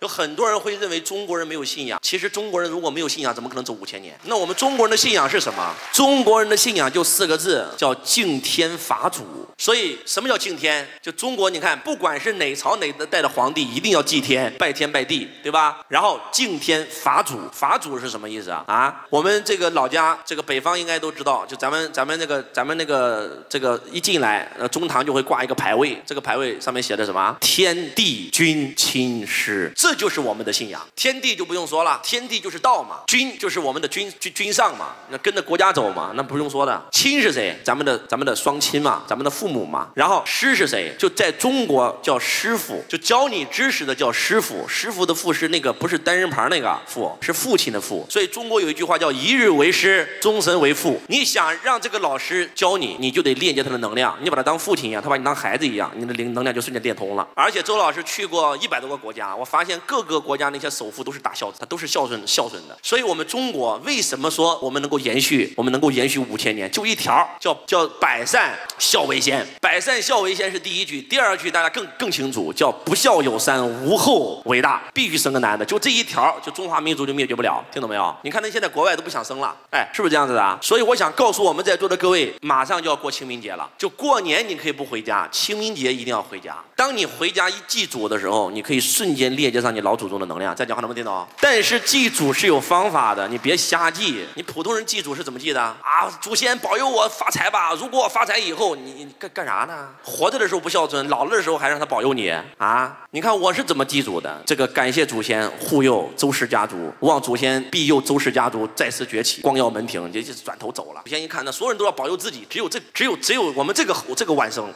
有很多人会认为中国人没有信仰，其实中国人如果没有信仰，怎么可能走五千年？那我们中国人的信仰是什么？中国人的信仰就四个字，叫敬天法祖。所以什么叫敬天？就中国，你看，不管是哪朝哪代的皇帝，一定要祭天、拜天、拜地，对吧？然后敬天法祖，法祖是什么意思啊？啊，我们这个老家，这个北方应该都知道，就咱们咱们那个咱们那个这个一进来，呃，中堂就会挂一个牌位，这个牌位上面写的什么？天地君亲师，这就是我们的信仰。天地就不用说了，天地就是道嘛，君就是我们的君君君上嘛，那跟着国家走嘛，那不用说的。亲是谁？咱们的咱们的双亲嘛，咱们的父母嘛。然后师是谁？就在中国叫师傅，就教你知识的叫师傅。师傅的父是那个不是单人旁那个父，是父亲的父。所以中国有一句话叫一日为师，终身为父。你想让这个老师教你，你就得链接他的能量，你把他当父亲一样，他把你当孩子一样，你的灵能量就瞬间变通了。而且周老师去过一百多个国家，我发现各个国家那些首富都是大孝子，他都是孝顺孝顺的。所以我们中国为什么说我们能够延续，我们能够延续五千年，就一条叫叫百善孝为先。百善孝为先是第一句，第二句大家更更清楚，叫不孝有三，无后为大，必须生个男的。就这一条，就中华民族就灭绝不了。听懂没有？你看那现在国外都不想生了，哎，是不是这样子的？所以我想告诉我们在座的各位，马上就要过清明节了，就过年你可以不回家，清明节一定要回家。当你回家一祭祖的时候，你可以瞬间链接上你老祖宗的能量。再讲话能不能听懂？但是祭祖是有方法的，你别瞎祭。你普通人祭祖是怎么祭的啊？祖先保佑我发财吧！如果我发财以后，你你干干啥呢？活着的时候不孝顺，老了的时候还让他保佑你啊？你看我是怎么祭祖的？这个感谢祖先护佑周氏家族，望祖先庇佑周氏家族再次崛起，光耀门庭，就就转头走了。祖先一看，那所有人都要保佑自己，只有这只有只有我们这个这个晚生。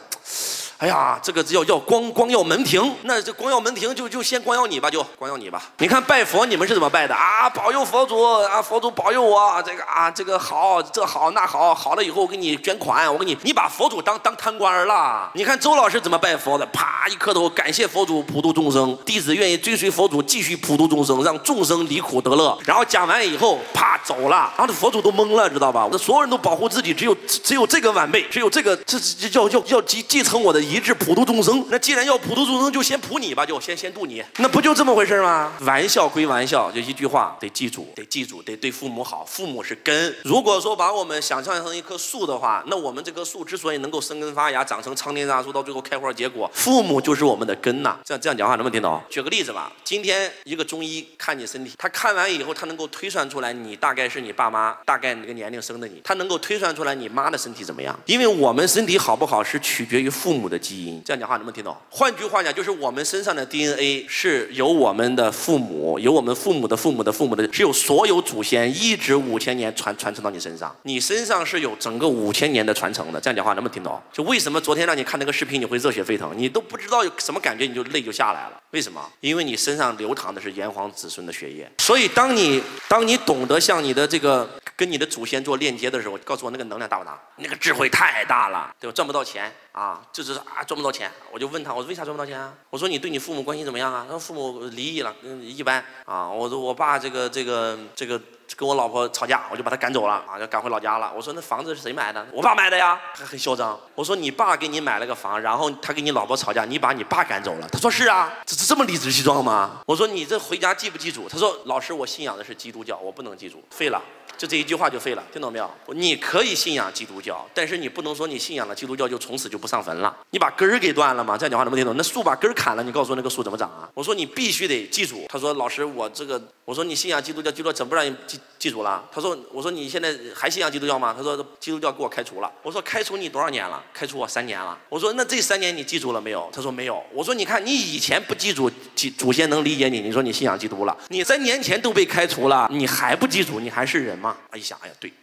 哎呀，这个要要光光耀门庭，那这光耀门庭就就先光耀你吧，就光耀你吧。你看拜佛，你们是怎么拜的啊？保佑佛祖啊，佛祖保佑我，这个啊，这个好，这好那好，好了以后我给你捐款，我给你，你把佛祖当当贪官了。你看周老师怎么拜佛的？啪一磕头，感谢佛祖普度众生，弟子愿意追随佛祖继续普度众生，让众生离苦得乐。然后讲完以后，啪走了，然后佛祖都懵了，知道吧？那所有人都保护自己，只有只有这个晚辈，只有这个这这要要要继继承我的遗。一致普度众生，那既然要普度众生，就先普你吧，就先先度你，那不就这么回事吗？玩笑归玩笑，就一句话，得记住，得记住，得对父母好，父母是根。如果说把我们想象成一棵树的话，那我们这棵树之所以能够生根发芽，长成苍天大树，到最后开花结果，父母就是我们的根呐。这样这样讲话能不能听懂？举个例子吧，今天一个中医看你身体，他看完以后，他能够推算出来你大概是你爸妈大概哪个年龄生的你，他能够推算出来你妈的身体怎么样？因为我们身体好不好是取决于父母的基因。这样讲话能不能听懂？换句话讲，就是我们身上的 DNA 是由我们的父母，由我们父母的父母的父母的，是有所有祖先一直五千年传传承到你身上，你身上是有整个五千年的传承的。这样讲话能不能听懂？就为什么昨天让你看那个视频，你会热血沸腾，你都不知道有什么感觉，你就泪就下来了。为什么？因为你身上流淌的是炎黄子孙的血液。所以当你当你懂得向你的这个跟你的祖先做链接的时候，告诉我那个能量大不大？那个智慧太大了，对吧？赚不到钱啊，就是啊赚不到钱。我就问他，我说为啥赚不到钱啊？我说你对你父母关系怎么样啊？他说父母离异了，嗯，一般啊。我说我爸这个这个这个跟我老婆吵架，我就把他赶走了啊，就赶回老家了。我说那房子是谁买的？我爸买的呀，还很嚣张。我说你爸给你买了个房，然后他跟你老婆吵架，你把你爸赶走了。他说是啊，这这么理直气壮吗？我说你这回家记不记住？他说老师，我信仰的是基督教，我不能记住，废了。就这一句话就废了，听懂没有？你可以信仰基督教，但是你不能说你信仰了基督教就从此就不上坟了。你把根儿给断了吗？这样讲话能不能听懂？那树把根儿砍了，你告诉我那个树怎么长啊？我说你必须得记住。他说老师，我这个，我说你信仰基督教，基督教怎么不让你记记住了？他说我说你现在还信仰基督教吗？他说基督教给我开除了。我说开除你多少年了？开除我三年了。我说那这三年你记住了没有？他说没有。我说你看你以前不记住，记祖先能理解你，你说你信仰基督了，你三年前都被开除了，你还不记住，你还是人吗？哎呀，哎呀，对。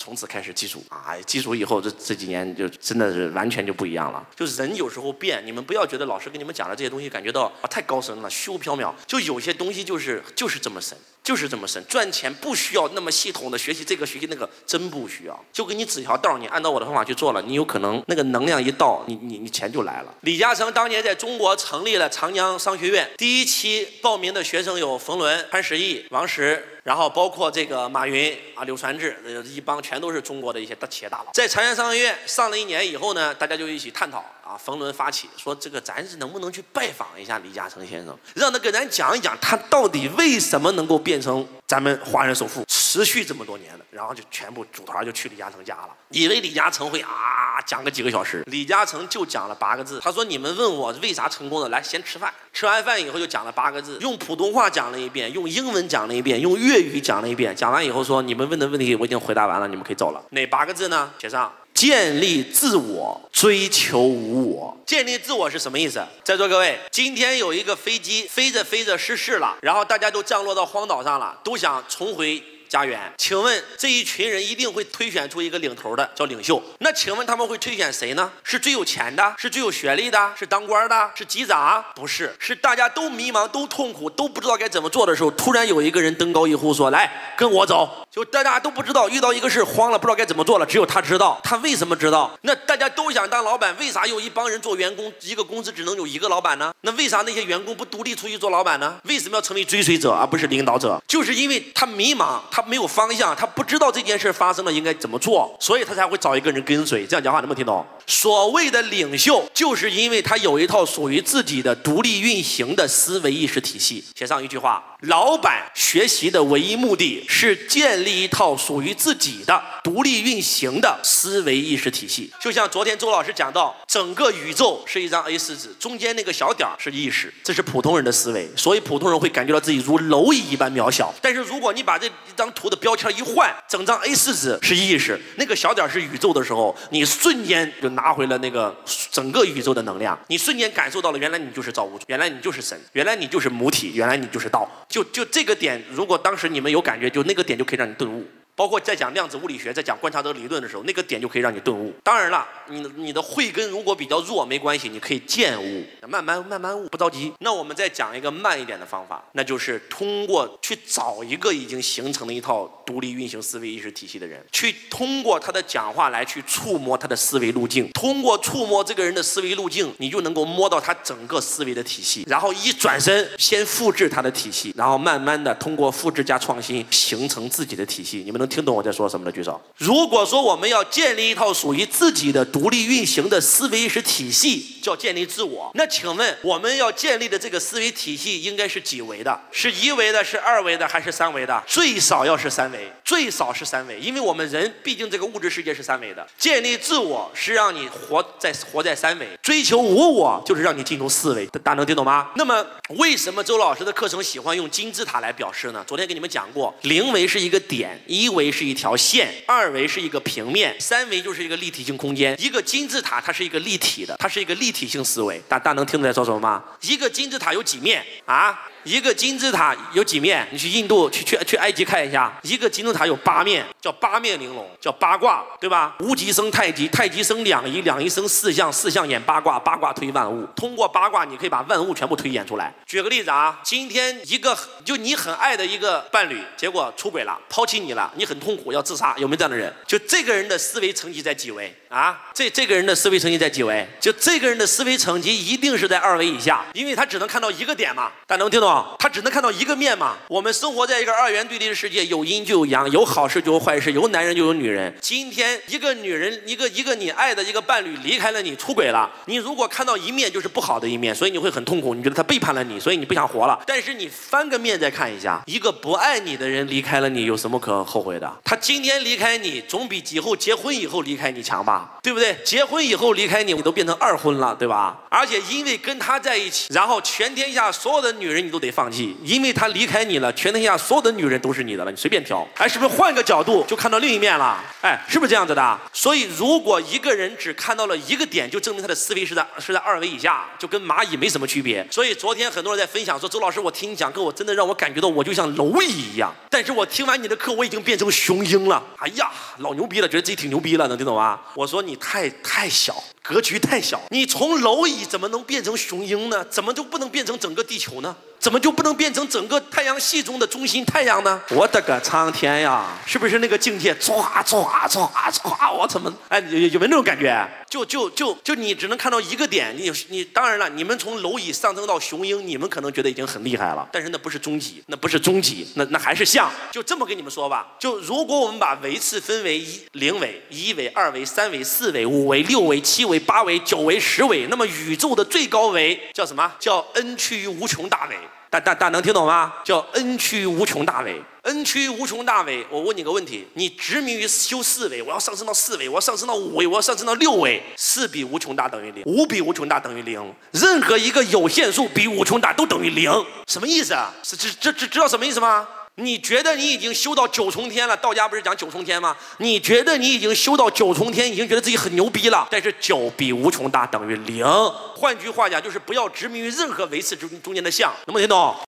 从此开始记住啊！记住以后，这这几年就真的是完全就不一样了。就人有时候变，你们不要觉得老师跟你们讲的这些东西感觉到啊太高深了，虚无缥缈。就有些东西就是就是这么深，就是这么深。赚钱不需要那么系统的学习这个学习那个，真不需要。就给你指条道，你按照我的方法去做了，你有可能那个能量一到，你你你钱就来了。李嘉诚当年在中国成立了长江商学院，第一期报名的学生有冯仑、潘石屹、王石。然后包括这个马云啊、柳传志，一帮全全都是中国的一些大企业大佬。在长江商学院上了一年以后呢，大家就一起探讨。啊，冯仑发起说这个咱是能不能去拜访一下李嘉诚先生，让他给咱讲一讲他到底为什么能够变成咱们华人首富，持续这么多年的，然后就全部组团就去李嘉诚家了，以为李嘉诚会啊讲个几个小时，李嘉诚就讲了八个字，他说你们问我为啥成功的，来先吃饭，吃完饭以后就讲了八个字，用普通话讲了一遍，用英文讲了一遍，用粤语讲了一遍，讲完以后说你们问的问题我已经回答完了，你们可以走了。哪八个字呢？写上。建立自我，追求无我。建立自我是什么意思？在座各位，今天有一个飞机飞着飞着失事了，然后大家都降落到荒岛上了，都想重回。家园，请问这一群人一定会推选出一个领头的，叫领袖。那请问他们会推选谁呢？是最有钱的，是最有学历的，是当官的，是机长？不是，是大家都迷茫、都痛苦、都不知道该怎么做的时候，突然有一个人登高一呼说：“来，跟我走。”就大家都不知道，遇到一个事慌了，不知道该怎么做了，只有他知道。他为什么知道？那大家都想当老板，为啥有一帮人做员工，一个公司只能有一个老板呢？那为啥那些员工不独立出去做老板呢？为什么要成为追随者而不是领导者？就是因为他迷茫，他。没有方向，他不知道这件事发生了应该怎么做，所以他才会找一个人跟随。这样讲话能不能听懂？所谓的领袖，就是因为他有一套属于自己的独立运行的思维意识体系。写上一句话：老板学习的唯一目的是建立一套属于自己的独立运行的思维意识体系。就像昨天周老师讲到，整个宇宙是一张 A4 纸，中间那个小点儿是意识，这是普通人的思维，所以普通人会感觉到自己如蝼蚁一般渺小。但是如果你把这一张图的标签一换，整张 A4 纸是意识，那个小点儿是宇宙的时候，你瞬间就拿回了那个整个宇宙的能量，你瞬间感受到了，原来你就是造物主，原来你就是神，原来你就是母体，原来你就是道。就就这个点，如果当时你们有感觉，就那个点就可以让你顿悟。包括在讲量子物理学，在讲观察者理论的时候，那个点就可以让你顿悟。当然了，你你的慧根如果比较弱，没关系，你可以渐悟，慢慢慢慢悟，不着急。那我们再讲一个慢一点的方法，那就是通过去找一个已经形成了一套独立运行思维意识体系的人，去通过他的讲话来去触摸他的思维路径，通过触摸这个人的思维路径，你就能够摸到他整个思维的体系，然后一转身先复制他的体系，然后慢慢的通过复制加创新形成自己的体系。你们能？听懂我在说什么的举手。如果说我们要建立一套属于自己的独立运行的思维意识体系，叫建立自我。那请问我们要建立的这个思维体系应该是几维的？是一维的，是二维的，还是三维的？最少要是三维，最少是三维，因为我们人毕竟这个物质世界是三维的。建立自我是让你活在活在三维，追求无我就是让你进入四维。大家能听懂吗？那么为什么周老师的课程喜欢用金字塔来表示呢？昨天给你们讲过，零维是一个点，一维。维是一条线，二维是一个平面，三维就是一个立体性空间。一个金字塔，它是一个立体的，它是一个立体性思维。大大能听出来说什么吗？一个金字塔有几面啊？一个金字塔有几面？你去印度去去去埃及看一下，一个金字塔有八面，叫八面玲珑，叫八卦，对吧？无极生太极，太极生两仪，两仪生四象，四象演八卦，八卦推万物。通过八卦，你可以把万物全部推演出来。举个例子啊，今天一个就你很爱的一个伴侣，结果出轨了，抛弃你了，你很痛苦，要自杀，有没有这样的人？就这个人的思维层级在几维啊？这这个人的思维层级在几维？就这个人的思维层级一定是在二维以下，因为他只能看到一个点嘛。大家能听懂？他只能看到一个面嘛？我们生活在一个二元对立的世界，有阴就有阳，有好事就有坏事，有男人就有女人。今天一个女人，一个一个你爱的一个伴侣离开了你，出轨了。你如果看到一面就是不好的一面，所以你会很痛苦，你觉得他背叛了你，所以你不想活了。但是你翻个面再看一下，一个不爱你的人离开了你，有什么可后悔的？他今天离开你，总比以后结婚以后离开你强吧？对不对？结婚以后离开你，你都变成二婚了，对吧？而且因为跟他在一起，然后全天下所有的女人你都得放弃。因为他离开你了，全天下所有的女人都是你的了，你随便挑。哎，是不是换个角度就看到另一面了？哎，是不是这样子的？所以，如果一个人只看到了一个点，就证明他的思维是在是在二维以下，就跟蚂蚁没什么区别。所以，昨天很多人在分享说：“周老师，我听你讲课，我真的让我感觉到我就像蝼蚁一样。但是我听完你的课，我已经变成雄鹰了。哎呀，老牛逼了，觉得自己挺牛逼了，能听懂吗？我说你太太小。”格局太小，你从蝼蚁怎么能变成雄鹰呢？怎么就不能变成整个地球呢？怎么就不能变成整个太阳系中的中心太阳呢？我的个苍天呀！是不是那个境界唰唰唰唰？我怎么哎有有没有那种感觉？就就就就你只能看到一个点，你你当然了，你们从蝼蚁上升到雄鹰，你们可能觉得已经很厉害了，但是那不是终极，那不是终极，那那还是像。就这么跟你们说吧，就如果我们把维次分为一零维、一维、二维、三维、四维、五维、六维、七维。维、八维、九维、十维，那么宇宙的最高维叫什么？叫 n 趋于无穷大维。大大大能听懂吗？叫 n 趋于无穷大维，n 趋于无穷大维。我问你个问题：你执迷于修四维，我要上升到四维，我要上升到五维，我要上升到六维，四比无穷大等于零，五比无穷大等于零，任何一个有限数比无穷大都等于零，什么意思啊？是这这这知道什么意思吗？你觉得你已经修到九重天了？道家不是讲九重天吗？你觉得你已经修到九重天，已经觉得自己很牛逼了。但是九比无穷大等于零。换句话讲，就是不要执迷于任何维次中中间的项，能不能听懂？